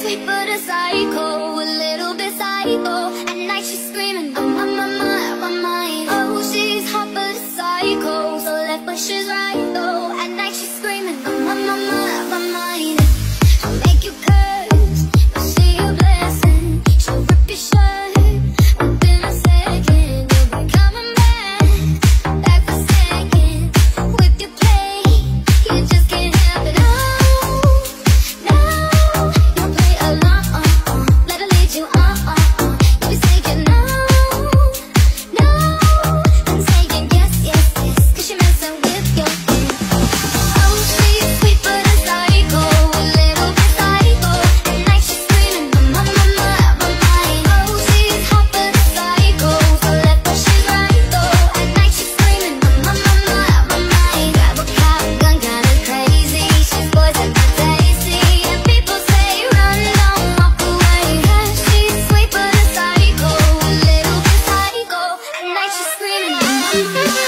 sweet but a psycho, a little bit psycho. At night she's screaming, I'm on my mind, my mind. Oh, oh, she's hot but a psycho, so left but she's right though. Thank you.